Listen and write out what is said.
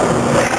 Yeah.